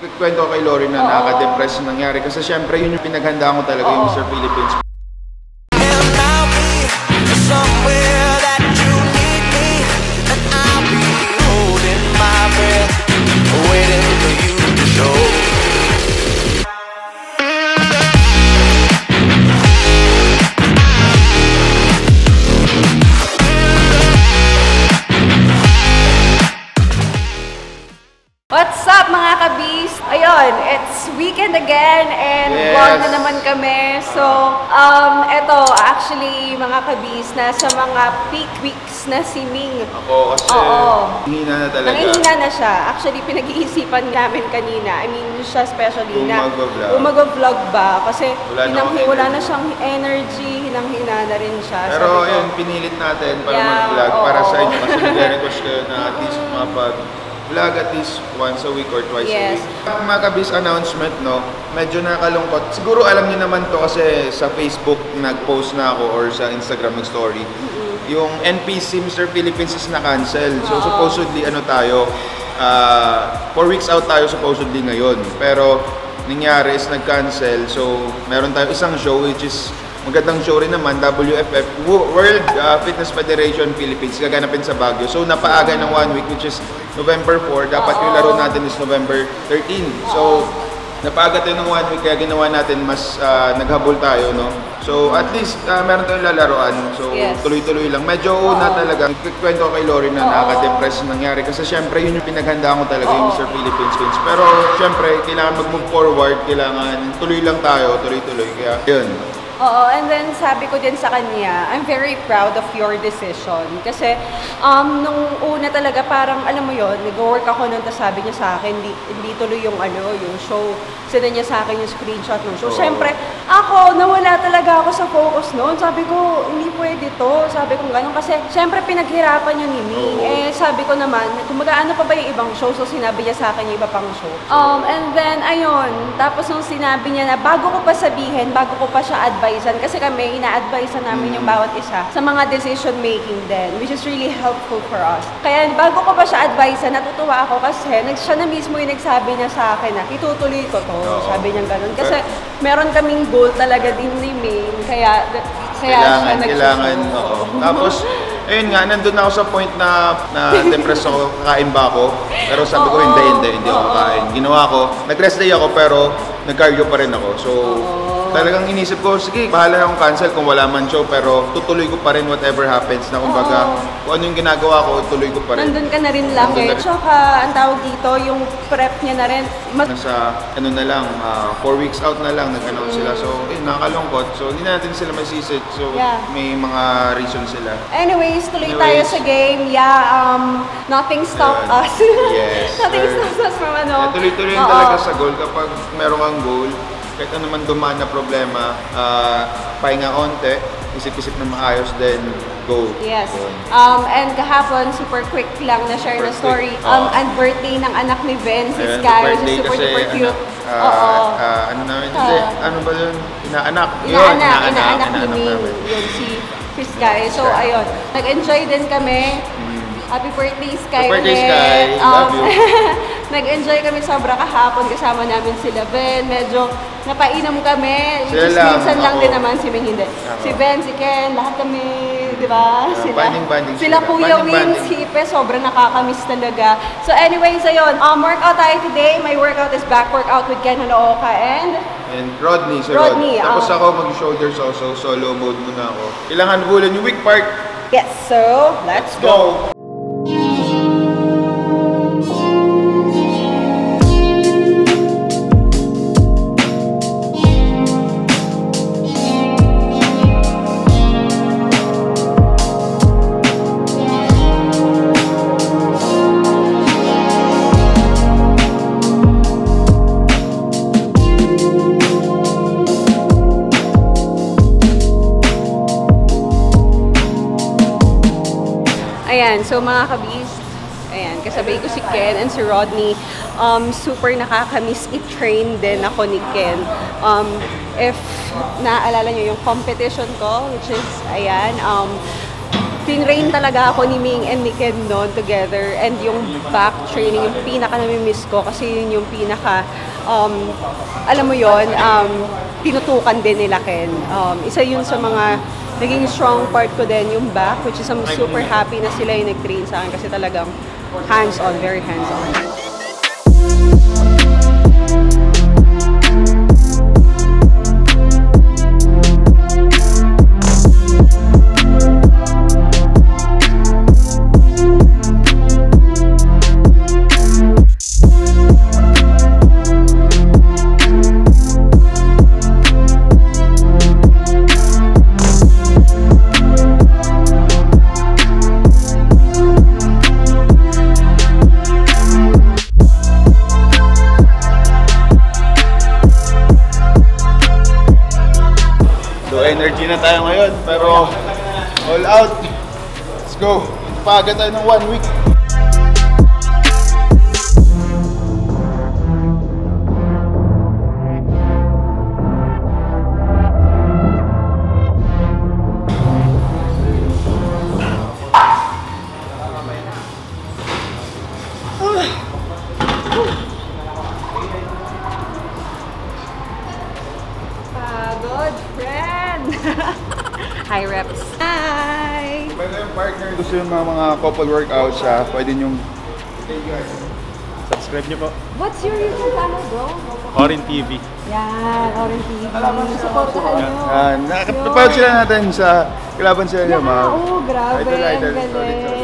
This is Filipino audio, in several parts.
Kwento ko kay Lori na Oo. nakaka-depress na nangyari kasi syempre yun yung pinaghandaan ko talaga yung Oo. Mr. Philippines. Up mga kabis? Ayun, it's weekend again and Yes. vlog na naman kami. So, um, eto, actually mga kabis, nasa mga peak weeks na si Ming. Ako kasi Oo. hina na talaga. Nangihina na siya. Actually, pinag-iisipan namin kanina. I mean, siya especially na mag-vlog. kung mag-vlog ba. Kasi Wala na hinang, akong wala na siyang energy, hinang-hina na rin siya. Pero ayun, pinilit natin para Yeah, mag-vlog para sa inyo kasi nag-request kayo na at least mapag-vlog at least once a week or twice Yes. a week. Ang Mga kabis announcement, no, medyo nakakalungkot. Siguro alam niyo naman to kasi sa Facebook nag-post na ako or sa Instagram nag-story. Yung NPC Mr. Philippines is na-cancel. So Oo. supposedly ano tayo, ah, four weeks out tayo supposedly ngayon. Pero nangyari is nag-cancel. So meron tayo isang show which is magandang show rin naman, WFF, Wo- World ah, Fitness Federation Philippines, gaganapin sa Baguio. So napaaga ng one week which is November 4. Dapat yung laro natin is November 13. So napaaga tayo ng one week kaya ginawa natin mas ah, naghabol tayo, no? So at least ah, meron tayong lalaroan. So Yes. tuloy-tuloy lang. Medyo una Oo. talaga. Kwento ko kay Lori na nakaka-depress na nangyari kasi syempre yun yung pinaghandaan ko talaga yung. Mr. Philippines Queens. Pero syempre kailangan mag-move forward, kailangan tuloy lang tayo, tuloy-tuloy. Kaya yun. Oo, and then sabi ko din sa kanya, I'm very proud of your decision. Kasi um, nung una talaga parang, alam mo yon nag-work ako nun, tapos sabi niya sa akin, hindi, hindi tuloy yung ano, yung show. Sinend niya sa akin yung screenshot ng show. Oo. Siyempre, ako, nawala talaga ako sa focus noon. Sabi ko, hindi pwede to. Sabi ko gano'n. Kasi, siyempre, pinaghirapan niya ni Ming. Oo. Eh, sabi ko naman, kumaga ano pa ba yung ibang show? So, sinabi niya sa akin yung iba pang show. Um, and then, ayun. Tapos, nung sinabi niya na, bago ko pa sabihin, bago ko pa siya advisean, kasi kami, ina-advisean namin yung bawat isa sa mga decision making din, which is really helpful for us. Kaya, bago ko pa siya advisean, natutuwa ako kasi, siya na mismo yung nagsabi niya sa akin na, itutuloy ko to. Oo. Sabi niya ganun. Kasi, meron kaming goal talaga din ni Ming. Kaya, kaya siya kailangan, nag kailangan, oo. Tapos, ayun nga, nandun ako sa point na, na depressed ako, kakain ba ako? Pero sabi ko, Oo. hindi, hindi, hindi ako Oo. kakain. Ginawa ko, nag-rest day ako, pero nag-cardio pa rin ako. So, talagang inisip ko, sige, bahala akong cancel kung wala man show, pero tutuloy ko pa rin whatever happens na kumbaga, Oo. kung ano yung ginagawa ko, tuloy ko pa rin. Nandun ka na rin lang Nandun eh. na rin. Tsaka, ang tawag dito, yung prep niya na rin. Mas, Nasa, ano na lang, ah, four weeks out na lang, nag-announce sila. So, eh, nakakalungkot. So, hindi na natin sila masisit. So, Mm. Yeah. may mga reason sila. anyways, tuloy tayo Anyways. sa game. Yeah, um, nothing stopped Ayun. us. Yes, nothing sir. stops us from ano. Eh, tuloy-tuloy Oo. talaga sa goal. Kapag meron kang goal, kahit ano man dumaan na problema, ah, pahinga onte, isip-isip na maayos, then go. Yes. Um, and kahapon, super quick lang na share na Super story. quick. Um, Oo. and birthday ng anak ni Vince, si Ayun, Sky, which is super kasi, duper cute. ano, ah, Oo. ah, ano namin, Ah. hindi, ano ba yun? Inaanak. Yun, Inaanak, inaanak ni inaanak Ming. Yun, si si Sky. So, Sky. ayun. Nag-enjoy din kami. Happy birthday, Sky. Happy birthday. Sky. Love you. Nag-enjoy kami sobra kahapon. Kasama namin sila Ben. Medyo napainom kami. Sila Just lang, minsan lang din naman si Ming hindi. Ako. Si Ben, si Ken, lahat kami, di ba? Ah, Sila, banding-banding sila sila. Kuya Banding-banding. Win, si Ipe, sobrang nakakamiss talaga. So anyways, ayun. Um, workout tayo today. My workout is back workout with Ken Hanooka and And Rodney, si Rodney, Rod. Tapos ah. ako mag-shoulders also, solo mode muna ako. Kailangan bulan yung weak part. yes, so let's go. Go! Ayan, so mga kabis, ayan, kasabay ko si Ken and si Rodney. Um, super nakakamiss i-train din ako ni Ken. Um, if naaalala nyo yung competition ko, which is, ayan, um, tinrain talaga ako ni Ming and ni Ken noon together. And yung back training, yung pinaka nami-miss ko kasi yun yung pinaka, um, alam mo yon um, tinutukan din nila Ken. Um, isa yun sa mga naging strong part ko din, yung back, which is I'm super happy na sila yung nag-train sa akin kasi talagang hands-on, very hands-on. Tayo ngayon, pero all out. Let's go. Paga tayo ng one week. Hi, reps. Hi! Pwede yung partner, gusto yung mga, mga couple workouts siya, pwede yung Subscribe niyo po. What's your YouTube channel, bro? Orin TV. Yan, Orange TV. Supportahan nyo. Ah, nakapapanood sila natin sa kilaban sila niyo, Yeah, ma'am. oo, grabe. Idol, galing.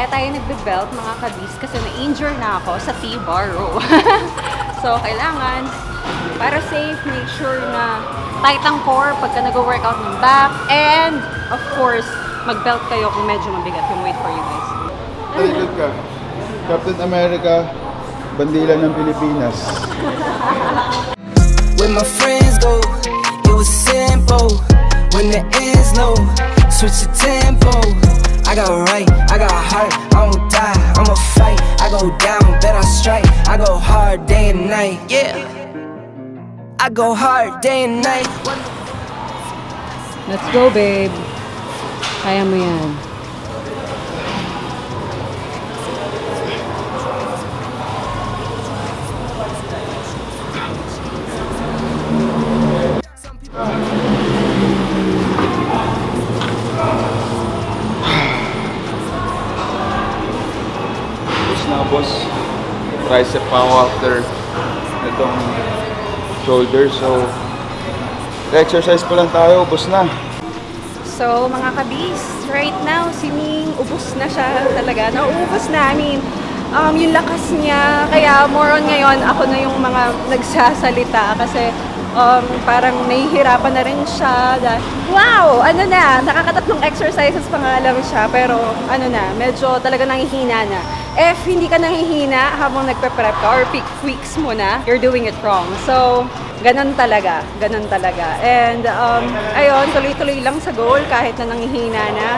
Kaya tayo nagbe-belt mga kabis kasi na-injure na ako sa T-bar row. so, kailangan para safe, make sure na tight ang core pagka nag-workout ng back. And, of course, mag-belt kayo kung medyo mabigat yung weight for you guys. Talikod ka. Captain America, bandila ng Pilipinas. When my friends go, it was simple. When the ends low, switch the 10. I down, bet I strike. I go hard day and night, yeah. I go hard day and night. Let's go, babe. Kaya mo yan. Boss Tricep pa ako after itong shoulder. So, exercise pa lang tayo. Boss na. So, mga kabis, right now, si Ming, ubus na siya talaga. Nauubos namin. Um, yung lakas niya, kaya more on ngayon, ako na yung mga nagsasalita kasi um, parang nahihirapan na rin siya. Dahil, wow! Ano na, nakakatatlong exercises pa nga lang siya, pero ano na, medyo talaga nangihina na. If hindi ka nangihina habang nagpe-prep ka or pick weeks mo na, you're doing it wrong. So, ganun talaga. Ganun talaga. And, um, ayun, tuloy-tuloy lang sa goal kahit na nangihina na.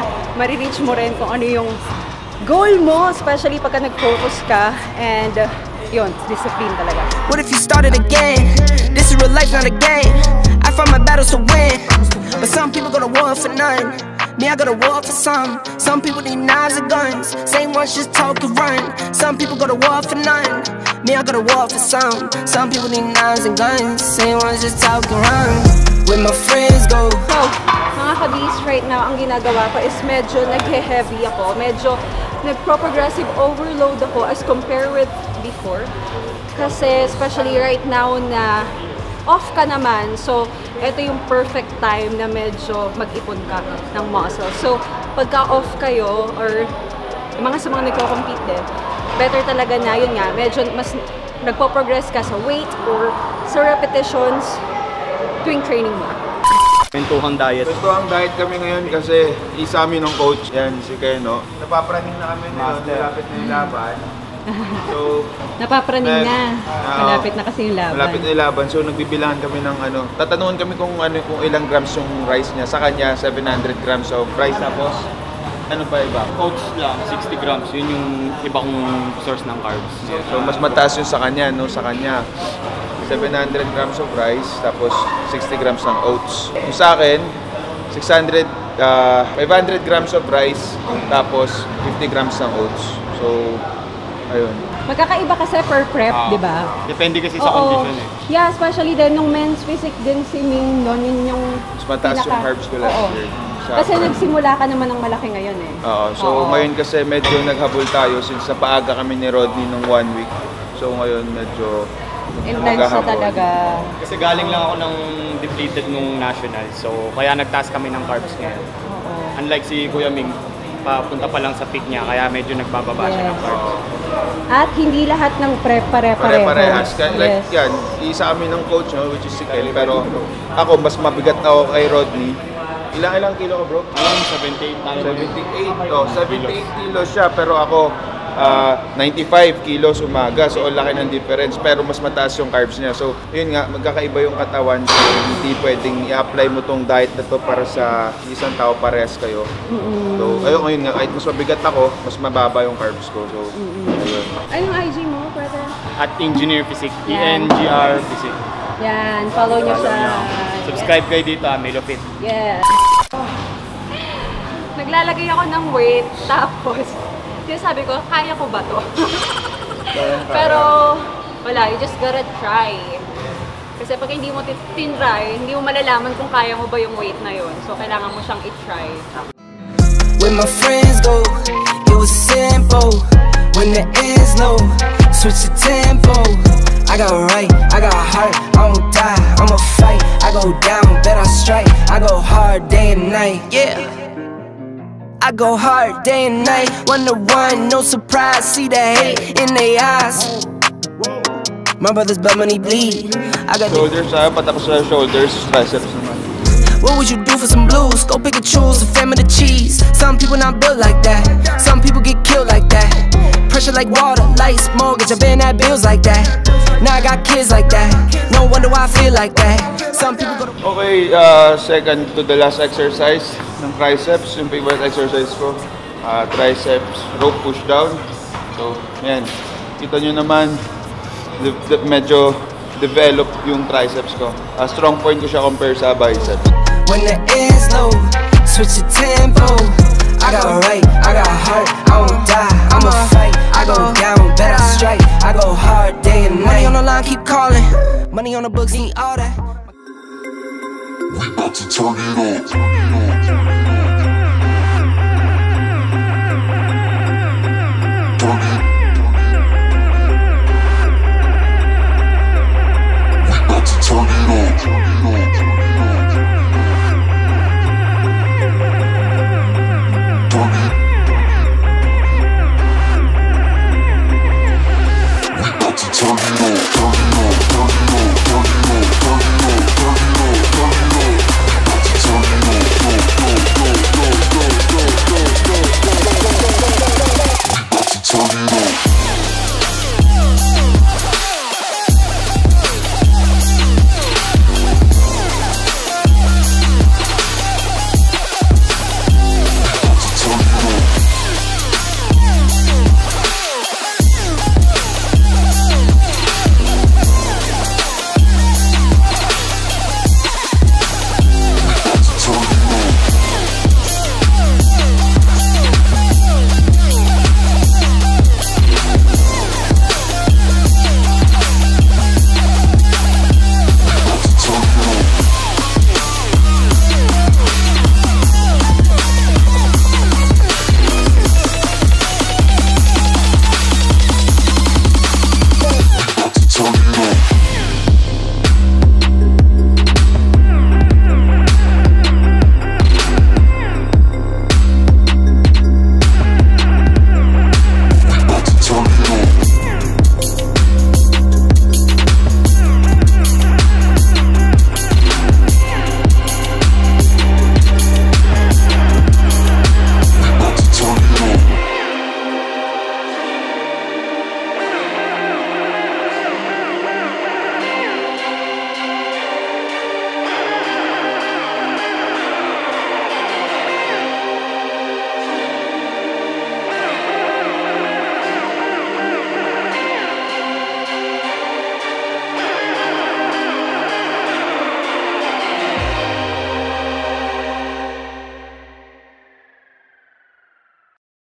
Marireach mo rin kung ano yung goal mo, especially pagka nag-focus ka. And, uh, yun, discipline talaga. What if you started again? This is real life, not a game. I fight my battles to win, but some people go to war for none. Me, I go to war for some. Some people need knives and guns. Same ones just talk and run. Some people go to war for none. Me, I go to war for some. Some people need knives and guns. Same ones just talk and run. Where my friends go. So, mga kabis, right now, ang ginagawa ko is medyo nag-heavy ako. Medyo nagpro-progressive overload ako as compare with before. Kasi, especially right now na off ka naman, so, ito yung perfect time na medyo mag-ipon ka ng muscle. So, pagka off kayo, or mga sa mga nagko-compete din, better talaga na yun nga, medyo mas nagpo-progress ka sa weight or sa repetitions tuwing training mo. Kwentuhang diet. Gusto ang diet kami ngayon kasi isa amin ng coach, yan si Keno. Napapraning na kami ngayon, malapit na yung laban. So, Napapraning na. oo. Malapit na kasi yung laban. malapit na yung laban. So, nagbibilangan kami ng ano. Tatanungan kami kung ano kung ilang grams yung rice niya. Sa kanya, 700 grams of rice. Tapos, ano pa iba? Oats lang, 60 grams. Yun yung iba kong source ng carbs. So, mas mataas yung sa kanya, no? Sa kanya, 700 grams of rice, tapos 60 grams ng oats. Yung sa akin, 600, ah, 500 grams of rice, tapos 50 grams ng oats. So, ayun. Magkakaiba kasi per prep, Ah, di ba? Depende kasi sa Oo. condition eh. Yeah, especially din nung men's physique din si Ming noon, yun yung Mas mataas yung pinaka- carbs ko last Oo. year. Sa Kasi nagsimula ka naman ng malaki ngayon eh. Oo, so Oo. ngayon kasi medyo naghabol tayo since napaaga kami ni Rodney nung one week. So ngayon medyo Intense na maghahabol. talaga. Kasi galing lang ako ng depleted nung national. So, kaya nagtaas kami ng carbs ngayon. Oo. Unlike si Kuya Ming, papunta pa lang sa peak niya, kaya medyo nagbababa siya ng Yes. carbs. At hindi lahat ng prep pare-pareho. Pare-parehas. Kaya, Like Yes. yan, isa kami ng coach, no, which is si Kel. Pero ako, mas mabigat ako kay Rodney. Ilang ilang kilo ka bro? Alam, 78 tayo. 78. Oh, 78 kilos siya. Pero ako, ah, 95 kilos umaga. So, ang laki ng difference. Pero mas mataas yung carbs niya. So, yun nga, magkakaiba yung katawan. So, hindi pwedeng i-apply mo tong diet na to para sa isang tao parehas kayo. So, ayun, ngayon nga, kahit mas mabigat ako, mas mababa yung carbs ko. So, ayun. Anong IG mo, brother? At Engineer Physics, Yan. ENGR Physics. Yan, follow nyo siya. Subscribe kayo dito, ah, Melofit. Yes. Naglalagay ako ng weight, tapos, yung sabi ko, kaya ko ba to? Pero, wala, you just gotta try. Kasi pag hindi mo tin- tinry, hindi mo malalaman kung kaya mo ba yung weight na yun. So, kailangan mo siyang i-try. Where my friends go, it was simple. When the ends low, switch the tempo. I got right, I got heart, I won't die, I'ma fight. I go down, bet I strike. I go hard day and night, yeah. I go hard day and night, one to one, no surprise. See the hate in their eyes. My brother's blood money bleed. I got Shoulders, ah, patapos sa shoulders, triceps naman. What would you do for some blues? Go pick and choose, a family the cheese. Some people not built like that. Some people get killed like that. Pressure like water, lights, mortgage. I've been at bills like that. Now I got kids like that. No wonder why I feel like that. Some people go to Okay, uh, second to the last exercise ng triceps, yung favorite exercise ko. Uh, triceps rope push down. So, yan. Kita nyo naman, de- medyo develop yung triceps ko. Uh, strong point ko siya compare sa biceps. when the ends low. Switch the tempo. I got right, I got heart. I won't die, I'ma fight. I go down, I go hard day and night. Money on the line, keep calling. Money on the books, need all that. We about to turn it up. Turn it. We about to turn it up.